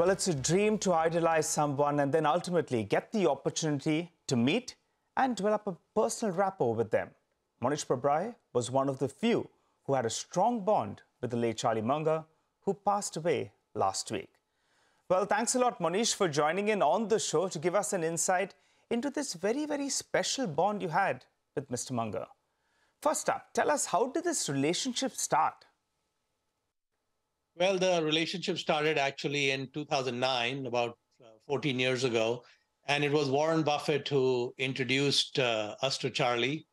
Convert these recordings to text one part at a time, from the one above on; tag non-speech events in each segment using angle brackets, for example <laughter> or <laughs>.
Well, it's a dream to idolize someone and then ultimately get the opportunity to meet and develop a personal rapport with them. Mohnish Pabrai was one of the few who had a strong bond with the late Charlie Munger, who passed away last week. Well, thanks a lot, Mohnish, for joining in on the show to give us an insight into this very, very special bond you had with Mr. Munger. First up, tell us how did this relationship start? Well, the relationship started actually in 2009, about uh, 14 years ago. And it was Warren Buffett who introduced uh, us to Charlie.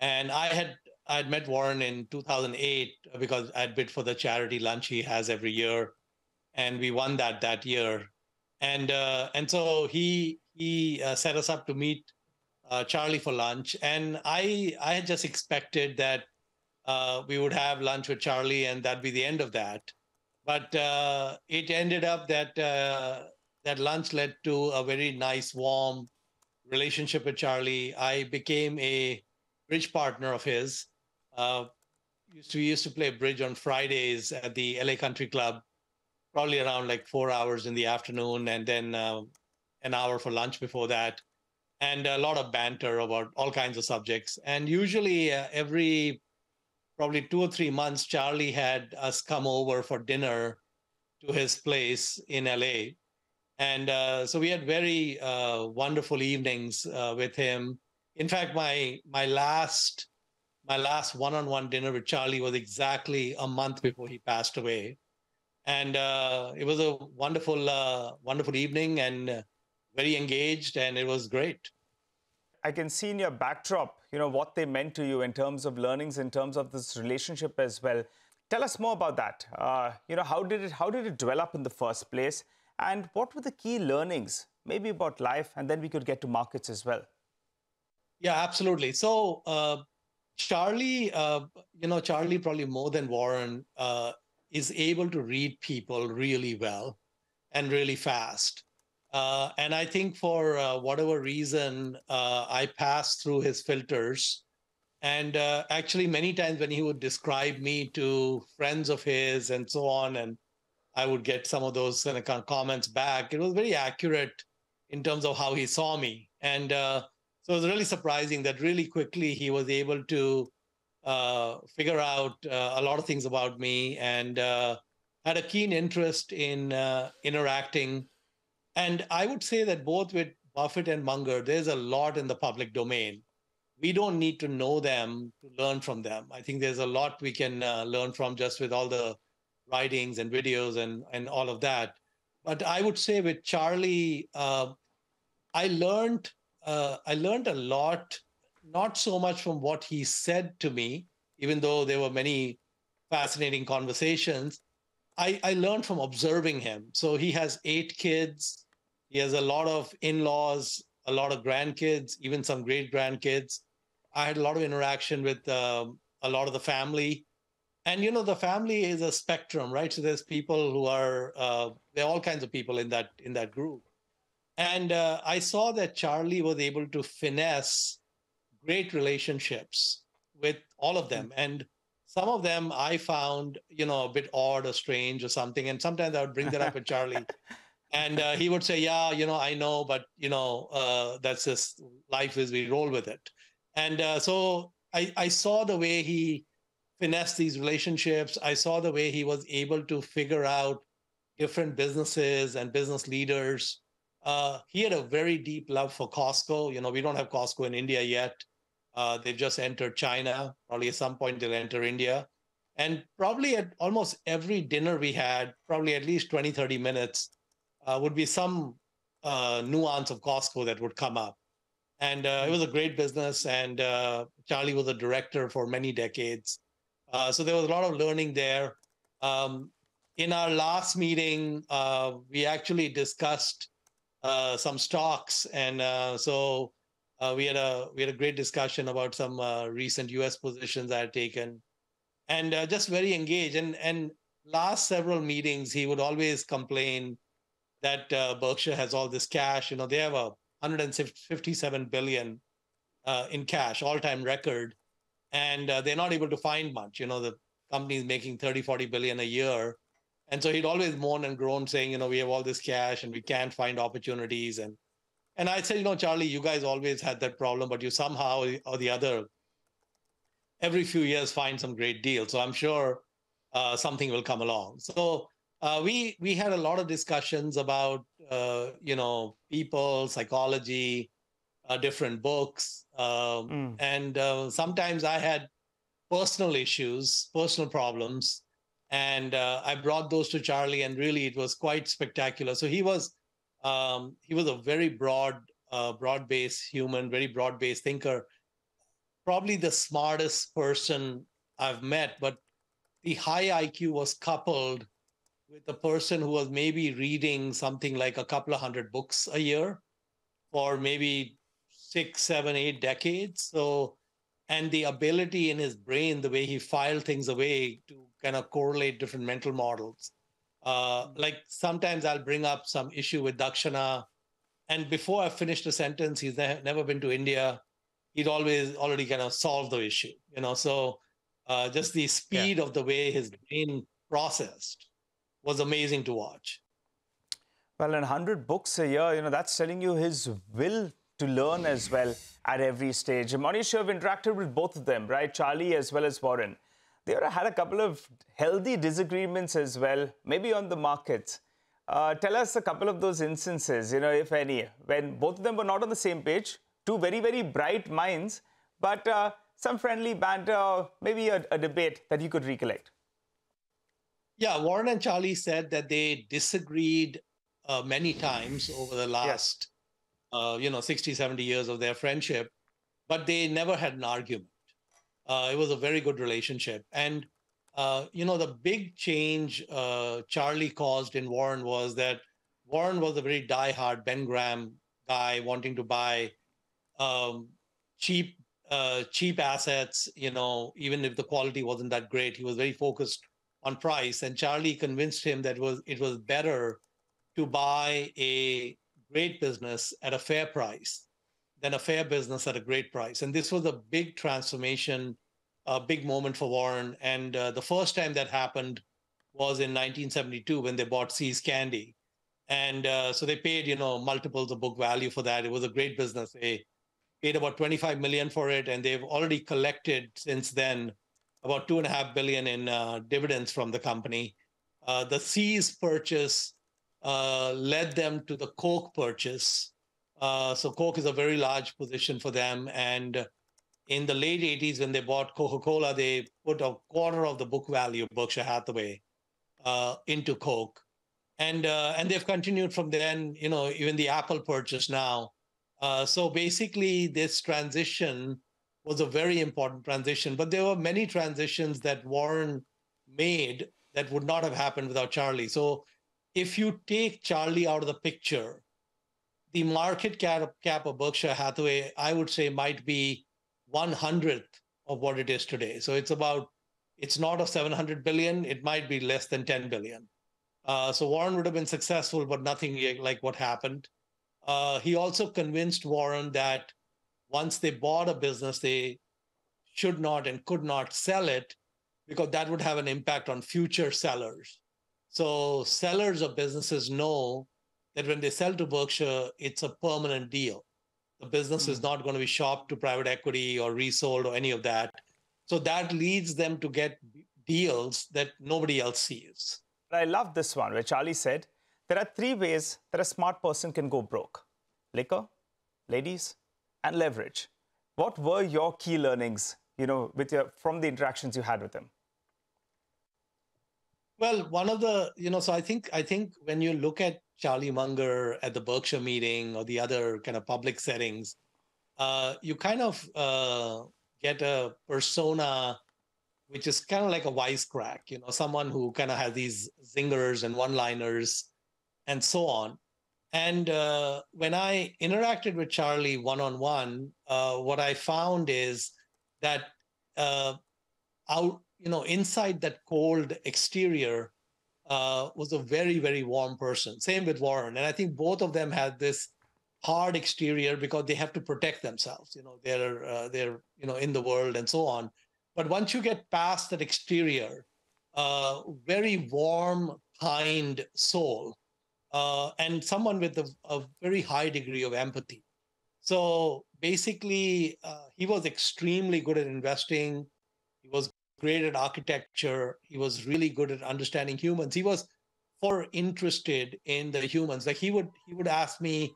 And I had I had met Warren in 2008 because I'd bid for the charity lunch he has every year, and we won that that year. And uh, and so he he uh, set us up to meet uh, Charlie for lunch, and I I had just expected that uh, we would have lunch with Charlie, and that'd be the end of that. But uh, it ended up that uh, that lunch led to a very nice, warm relationship with Charlie. I became a bridge partner of his. Uh, used to we used to play bridge on Fridays at the LA Country Club, probably around like four hours in the afternoon, and then uh, an hour for lunch before that, and a lot of banter about all kinds of subjects. And usually, uh, every probably two or three months, Charlie had us come over for dinner to his place in LA. And uh, so we had very uh, wonderful evenings uh, with him. In fact, my my last my last one-on-one dinner with Charlie was exactly a month before he passed away, and uh, it was a wonderful uh, wonderful evening and uh, very engaged, and it was great. I can see in your backdrop, you know, what they meant to you in terms of learnings, in terms of this relationship as well. Tell us more about that. Uh, you know, how did it how did it develop in the first place, and what were the key learnings, maybe about life, and then we could get to markets as well. Yeah, absolutely. So, uh, Charlie, uh, you know, Charlie probably more than Warren uh, is able to read people really well and really fast. Uh, and I think for uh, whatever reason, uh, I passed through his filters. And uh, actually, many times when he would describe me to friends of his and so on, and I would get some of those kind of comments back, it was very accurate in terms of how he saw me. And uh, so it was really surprising that really quickly he was able to uh, figure out a lot of things about me and had a keen interest in interacting and I would say that both with Buffett and Munger, there's a lot in the public domain. We don't need to know them to learn from them. I think there's a lot we can uh, learn from just with all the writings and videos and, and all of that. But I would say with Charlie, uh, I learned uh, I learned a lot, not so much from what he said to me, even though there were many fascinating conversations. I, I learned from observing him. So he has eight kids. He has a lot of in laws, a lot of grandkids, even some great grandkids. I had a lot of interaction with um, a lot of the family. And, you know, the family is a spectrum, right? So there's people who are, uh, there are all kinds of people in that, in that group. And uh, I saw that Charlie was able to finesse great relationships with all of them. And some of them I found, you know, a bit odd or strange or something. And sometimes I would bring that up with Charlie. <laughs> and uh, he would say yeah you know i know but you know uh, that's just life is we roll with it. And uh, so I, I saw the way he finessed these relationships. I saw the way he was able to figure out different businesses and business leaders. Uh, he had a very deep love for costco. You know we don't have costco in india yet. Uh, they've just entered china. Probably at some point they'll enter india. And probably at almost every dinner we had probably at least 20 30 minutes uh, would be some uh, nuance of Costco that would come up. And uh, it was a great business, and uh, Charlie was a director for many decades. Uh, so there was a lot of learning there. Um, in our last meeting, uh, we actually discussed some stocks, and so we had a we had a great discussion about some recent U.S. positions I had taken, and just very engaged. And and last several meetings, he would always complain that uh, Berkshire has all this cash. You know, they have a 157 billion uh, in cash, all-time record, and uh, they're not able to find much. You know, the company is making 30, 40 billion a year, And so he'd always moan and groan, saying, you know, we have all this cash and we can't find opportunities. And and I said, you know, Charlie, you guys always had that problem, but you somehow or the other, every few years find some great deal. So I'm sure uh, something will come along. So uh, we we had a lot of discussions about uh, you know people, psychology, uh, different books, um, mm. and uh, sometimes I had personal issues, personal problems, and uh, I brought those to Charlie, and really it was quite spectacular. So he was um, he was a very broad, broad based human, very broad based thinker, probably the smartest person I've met, but the high IQ was coupled with a person who was maybe reading something like a couple of hundred books a year for maybe six, seven, eight decades. So, and the ability in his brain, the way he filed things away to kind of correlate different mental models. Uh, hmm. like sometimes I'll bring up some issue with Dakshana, and before I finished a sentence, he's ne- never been to India. He'd always already kind of solved the issue, you know. So, uh, just the speed yeah. of the way his brain processed was amazing to watch. Well, in 100 books a year, you know, that's telling you his will to learn as well at every stage. Mohnish, you have interacted with both of them, right? Charlie as well as Warren. They had a couple of healthy disagreements as well, maybe on the markets. Uh, tell us a couple of those instances, you know, if any, when both of them were not on the same page, two very, very bright minds, but uh, some friendly banter, maybe a, a debate that you could recollect. Yeah, Warren and Charlie said that they disagreed uh, many times over the last, uh, you know, 60, 70 years of their friendship, but they never had an argument. Uh, it was a very good relationship. And, uh, you know, the big change uh, Charlie caused in Warren was that Warren was a very die-hard Ben Graham guy wanting to buy um, cheap uh, cheap assets, you know, even if the quality wasn't that great. He was very focused on price, and Charlie convinced him that it was it was better to buy a great business at a fair price than a fair business at a great price. And this was a big transformation, a big moment for Warren. And uh, the first time that happened was in 1972 when they bought See's Candy. And uh, so they paid, you know, multiples of book value for that. It was a great business. They paid about 25 million for it, and they've already collected since then about two and a half billion in uh, dividends from the company. Uh, the See's purchase uh, led them to the Coke purchase. Uh, so Coke is a very large position for them. And in the late 80s, when they bought Coca-Cola, they put a quarter of the book value of Berkshire Hathaway uh, into Coke. And uh, and they've continued from then, you know, even the Apple purchase now. so basically, this transition was a very important transition. But there were many transitions that Warren made that would not have happened without Charlie. So if you take Charlie out of the picture, the market cap, cap of Berkshire Hathaway, I would say, might be one hundredth of what it is today. So it's about, it's not a 700 billion, it might be less than 10 billion. Uh, so Warren would have been successful, but nothing like what happened. Uh, he also convinced Warren that once they bought a business, they should not and could not sell it because that would have an impact on future sellers. So sellers of businesses know that when they sell to Berkshire, it's a permanent deal. The business mm is hmm. not going to be shopped to private equity or resold or any of that. So that leads them to get deals that nobody else sees. I love this one where Charlie said there are three ways that a smart person can go broke liquor, ladies, and leverage. What were your key learnings, you know, with your, from the interactions you had with them? Well, one of the, you know, so I think I think when you look at Charlie Munger at the Berkshire meeting or the other kind of public settings, uh, you kind of uh, get a persona which is kind of like a wisecrack, you know, someone who kind of has these zingers and one-liners and so on. And uh, when I interacted with Charlie one on one, what I found is that uh, out, you know, inside that cold exterior uh, was a very, very warm person. Same with Warren, and I think both of them had this hard exterior because they have to protect themselves. You know, they're uh, they're you know in the world and so on. But once you get past that exterior, uh, very warm, kind soul uh, and someone with a, a, very high degree of empathy. So basically, uh, he was extremely good at investing. He was great at architecture. He was really good at understanding humans. He was for interested in the humans. Like he would he would ask me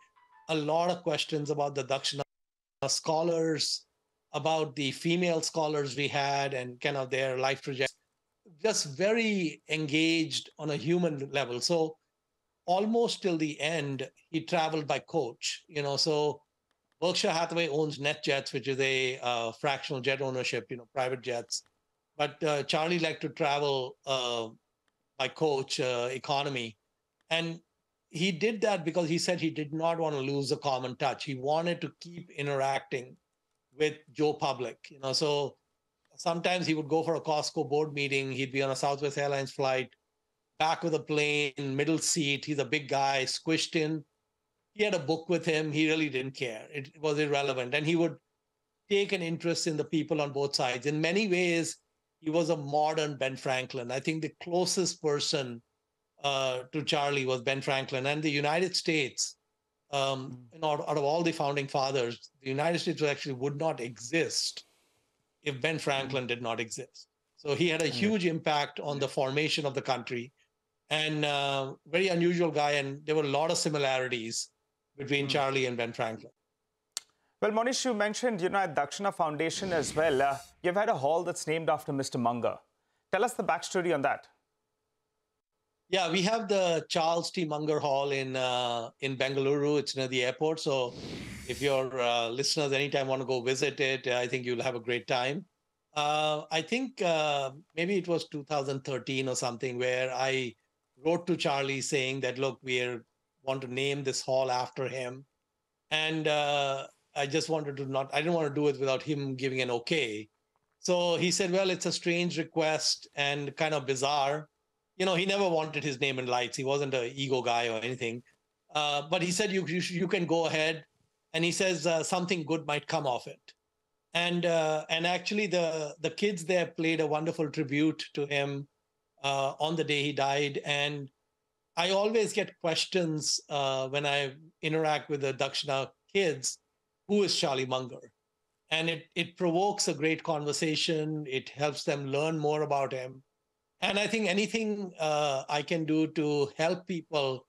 a lot of questions about the Dakshana scholars, about the female scholars we had, and kind of their life trajectory. Just very engaged on a human level. So almost till the end, he traveled by coach. You know, so Berkshire Hathaway owns NetJets, which is a uh, fractional jet ownership, you know, private jets. But uh, Charlie liked to travel uh, by coach uh, economy, and he did that because he said he did not want to lose the common touch. He wanted to keep interacting with Joe Public. You know, so sometimes he would go for a Costco board meeting. He'd be on a Southwest Airlines flight back of the plane, middle seat. He's a big guy, squished in. He had a book with him. He really didn't care. It was irrelevant. And he would take an interest in the people on both sides. In many ways, he was a modern Ben Franklin. I think the closest person uh, to Charlie was Ben Franklin. And the United States, um, hmm. out, out of all the founding fathers, the United States actually would not exist if Ben Franklin did not exist. So he had a huge impact on the formation of the country and uh, very unusual guy. And there were a lot of similarities between mm. Charlie and Ben Franklin. Well, Mohnish, you mentioned, you know, at Dakshana Foundation as well, uh, you've had a hall that's named after Mr. Munger. Tell us the backstory on that. Yeah, we have the Charles T. Munger Hall in uh, in Bengaluru. It's near the airport. So, if your uh, listeners anytime want to go visit it, I think you'll have a great time. Uh, I think uh, maybe it was 2013 or something where I wrote to Charlie saying that, look, we want to name this hall after him. And uh, I just wanted to not, I didn't want to do it without him giving an okay. So he said, well, it's a strange request and kind of bizarre. You know, he never wanted his name in lights. He wasn't an ego guy or anything. Uh, but he said, you, you, you, can go ahead. And he says uh, something good might come of it. And uh, and actually, the the kids there played a wonderful tribute to him uh, on the day he died. And I always get questions uh, when I interact with the Dakshana kids who is Charlie Munger? And it, it provokes a great conversation. It helps them learn more about him. And I think anything uh, I can do to help people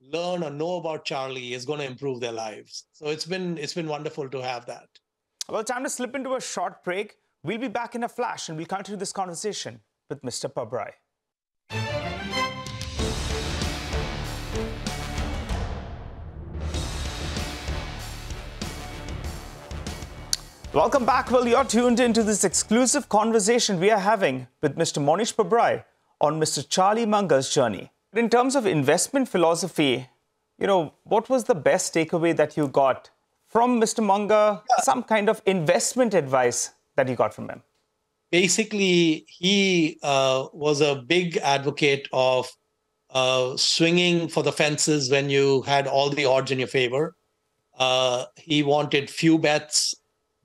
learn or know about Charlie is going to improve their lives. So it's been it's been wonderful to have that. Well, time to slip into a short break. We'll be back in a flash and we'll continue this conversation with Mr. Pabrai. Welcome back. Well, you're tuned into this exclusive conversation we are having with Mr. Mohnish Pabrai on Mr. Charlie Munger's journey. In terms of investment philosophy, you know, what was the best takeaway that you got from Mr. Munger? Yeah. Some kind of investment advice that you got from him? Basically he uh, was a big advocate of uh, swinging for the fences when you had all the odds in your favor. Uh, he wanted few bets,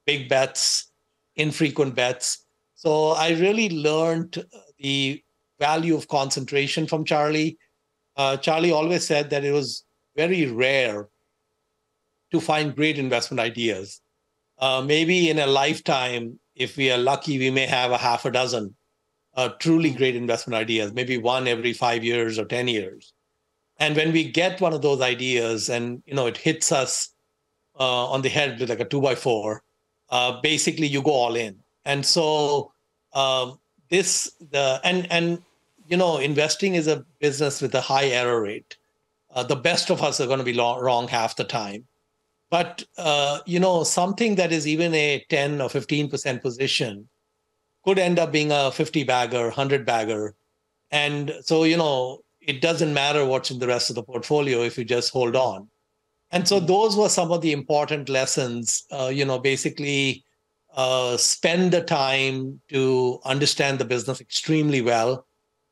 big bets, infrequent bets. So I really learned the value of concentration from Charlie. Uh, Charlie always said that it was very rare to find great investment ideas. Uh, maybe in a lifetime, if we are lucky, we may have a half a dozen uh, truly great investment ideas, maybe one every five years or 10 years. And when we get one of those ideas and you know it hits us uh, on the head with like a two by four, uh, basically you go all in. And so um, this the and and you know investing is a business with a high error rate. Uh, the best of us are going to be wrong half the time. But uh, you know, something that is even a 10 or 15% position could end up being a 50 bagger, 100 bagger. And so, you know, it doesn't matter what's in the rest of the portfolio if you just hold on. And so those were some of the important lessons, uh, you know, basically uh, spend the time to understand the business extremely well,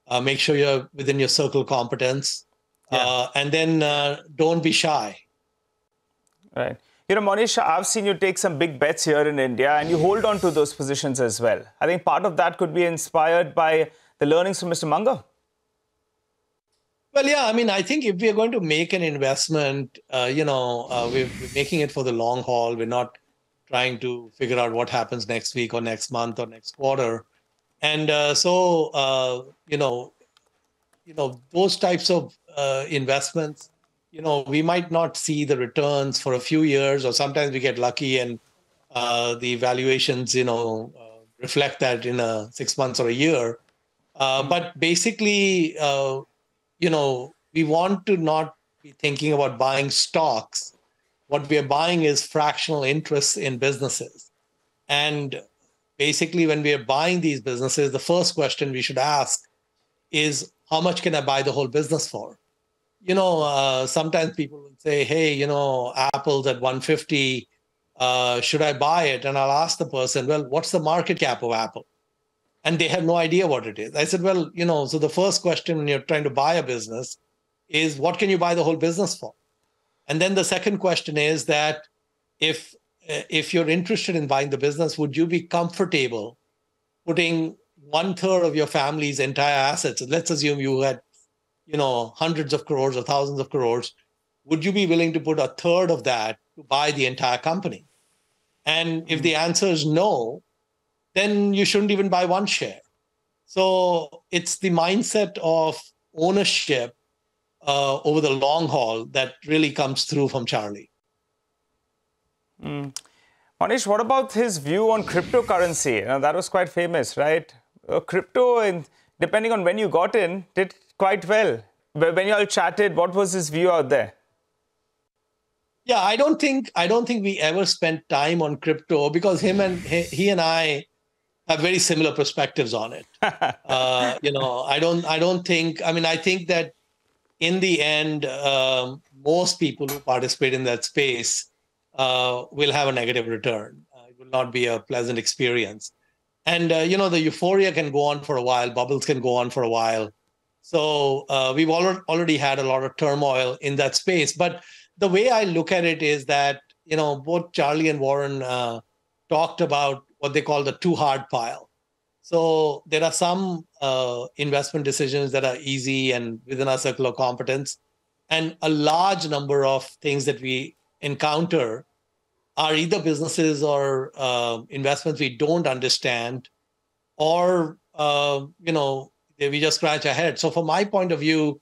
uh, make sure you're within your circle competence, yeah. Uh, and then uh, don't be shy. Right. You know, Mohnish, I've seen you take some big bets here in India and you hold on to those positions as well. I think part of that could be inspired by the learnings from Mr. Munger. Well, yeah, I mean, I think if we are going to make an investment, uh, you know, uh, we're, making it for the long haul. We're not trying to figure out what happens next week or next month or next quarter. And uh, so, uh, you know, you know, those types of uh, investments, you know, we might not see the returns for a few years, or sometimes we get lucky and uh, the valuations, you know, reflect that in a six months or a year. Mm-hmm. But basically, you know, we want to not be thinking about buying stocks. What we are buying is fractional interests in businesses. And basically, when we are buying these businesses, the first question we should ask is how much can I buy the whole business for? You know, uh, sometimes people will say, hey, you know, Apple's at 150. Uh, should I buy it? And I'll ask the person, well, what's the market cap of Apple? and they have no idea what it is. I said, well, you know, so the first question when you're trying to buy a business is what can you buy the whole business for? And then the second question is that if if you're interested in buying the business, would you be comfortable putting one third of your family's entire assets? Let's assume you had, you know, hundreds of crores or thousands of crores. Would you be willing to put a third of that to buy the entire company? And if hmm. the answer is no, then you shouldn't even buy one share. So it's the mindset of ownership uh, over the long haul that really comes through from Charlie. Mm. Mohnish, what about his view on cryptocurrency? Now, that was quite famous, right? Uh, crypto, in, depending on when you got in, did quite well. When you all chatted, what was his view out there? Yeah, I don't think I don't think we ever spent time on crypto because him and he, he and I have very similar perspectives on it. <laughs> uh, you know, I don't, I don't think. I mean, I think that in the end, um, most people who participate in that space uh, will have a negative return. Uh, it will not be a pleasant experience. And uh, you know, the euphoria can go on for a while. Bubbles can go on for a while. So uh, we've already had a lot of turmoil in that space. But the way I look at it is that you know both Charlie and Warren uh, talked about what they call the too hard pile. So there are some uh, investment decisions that are easy and within our circle of competence, and a large number of things that we encounter are either businesses or uh, investments we don't understand, or uh, you know we just scratch ahead. So from my point of view,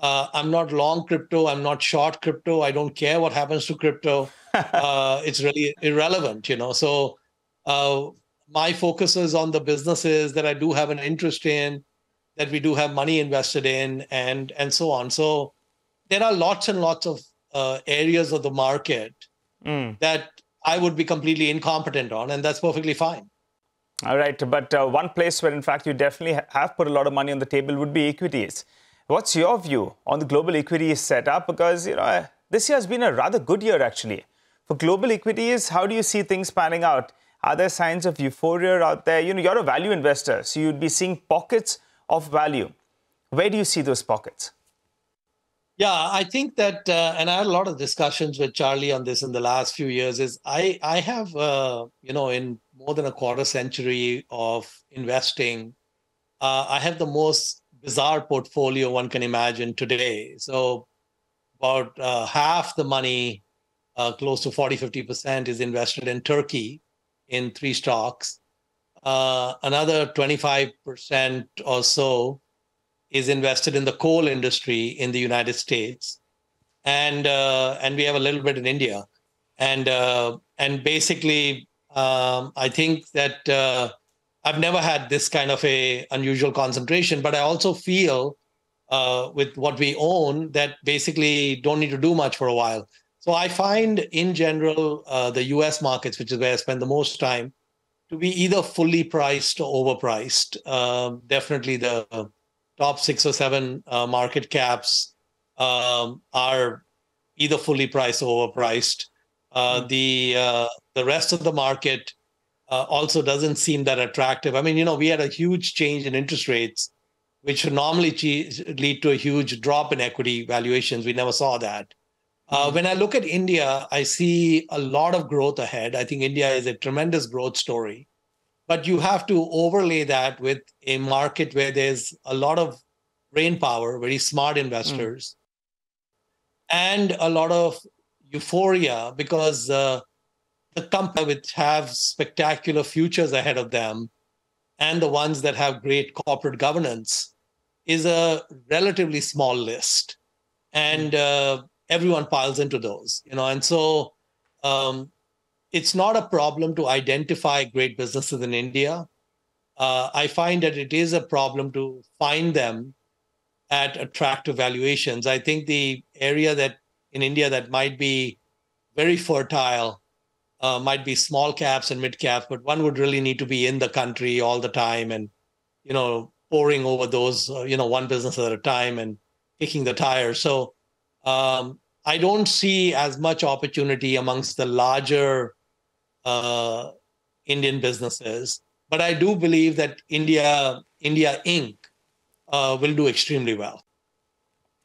uh, I'm not long crypto. I'm not short crypto. I don't care what happens to crypto. <laughs> uh, it's really irrelevant, you know. So uh, my focus is on the businesses that I do have an interest in, that we do have money invested in, and and so on. So there are lots and lots of uh, areas of the market mm. that I would be completely incompetent on, and that's perfectly fine. All right, but uh, one place where, in fact, you definitely have put a lot of money on the table would be equities. What's your view on the global equities setup? Because you know this year has been a rather good year, actually, for global equities. How do you see things panning out? Are there signs of euphoria out there? You know, you're a value investor, so you'd be seeing pockets of value. Where do you see those pockets? Yeah, I think that, uh, and I had a lot of discussions with Charlie on this in the last few years. Is I I have uh, you know in more than a quarter century of investing, uh, I have the most bizarre portfolio one can imagine today. So about uh, half the money, uh, close to 40, 50 percent, is invested in Turkey, in three stocks. Uh, another 25% or so is invested in the coal industry in the United States, and uh, and we have a little bit in India, and uh, and basically, um, I think that uh, I've never had this kind of a unusual concentration, but I also feel uh, with what we own that basically don't need to do much for a while. So I find in general uh, the US markets, which is where I spend the most time, to be either fully priced or overpriced. Uh, definitely the top six or seven uh, market caps um, are either fully priced or overpriced. Mm-hmm. The uh, the rest of the market uh, also doesn't seem that attractive. I mean, you know, we had a huge change in interest rates, which would normally lead to a huge drop in equity valuations. We never saw that. Uh, when I look at India, I see a lot of growth ahead. I think India is a tremendous growth story, but you have to overlay that with a market where there's a lot of brain power, very smart investors, mm. and a lot of euphoria because uh, the companies which have spectacular futures ahead of them and the ones that have great corporate governance is a relatively small list. And mm. uh, everyone piles into those you know and so um, it's not a problem to identify great businesses in india. Uh, i find that it is a problem to find them at attractive valuations. I think the area that in india that might be very fertile uh, might be small caps and mid caps but one would really need to be in the country all the time and you know poring over those, uh, you know, one business at a time and kicking the tires. So um, I don't see as much opportunity amongst the larger uh, Indian businesses, but I do believe that India India Inc. Uh, will do extremely well.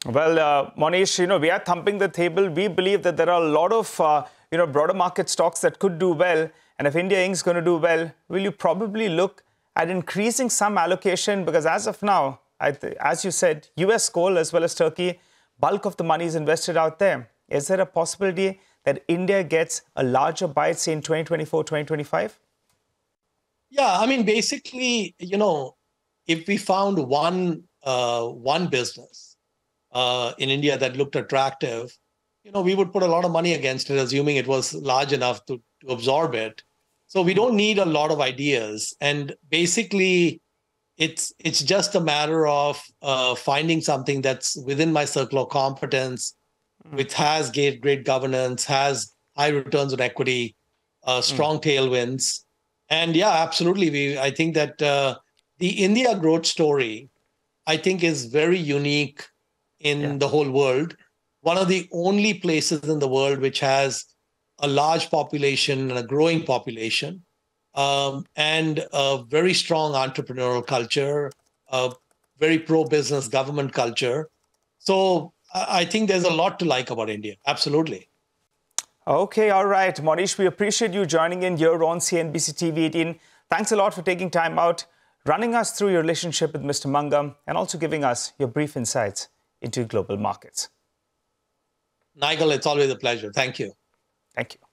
Well, uh, Mohnish, you know, we are thumping the table. We believe that there are a lot of, uh, you know, broader market stocks that could do well. And if India Inc. is going to do well, will you probably look at increasing some allocation because as of now, as you said, US coal as well as Turkey, bulk of the money is invested out there. Is there a possibility that India gets a larger bite, say in 2024, 2025? Yeah, I mean, basically, you know, if we found one uh, one business uh, in India that looked attractive, you know, we would put a lot of money against it, assuming it was large enough to, to absorb it. So we don't need a lot of ideas, and basically, it's it's just a matter of uh, finding something that's within my circle of competence, mm. which has great great governance, has high returns on equity, uh, mm. strong mm. tailwinds, and yeah, absolutely. We I think that uh, the India growth story, I think, is very unique in yeah. the whole world. One of the only places in the world which has a large population and a growing population, um, and a very strong entrepreneurial culture, a very pro business government culture. So I think there's a lot to like about India. Absolutely. Okay, all right. Mohnish, we appreciate you joining in here on CNBC TV 18. Thanks a lot for taking time out, running us through your relationship with Mr. Munger, and also giving us your brief insights into global markets. Nigel, it's always a pleasure. Thank you. Thank you.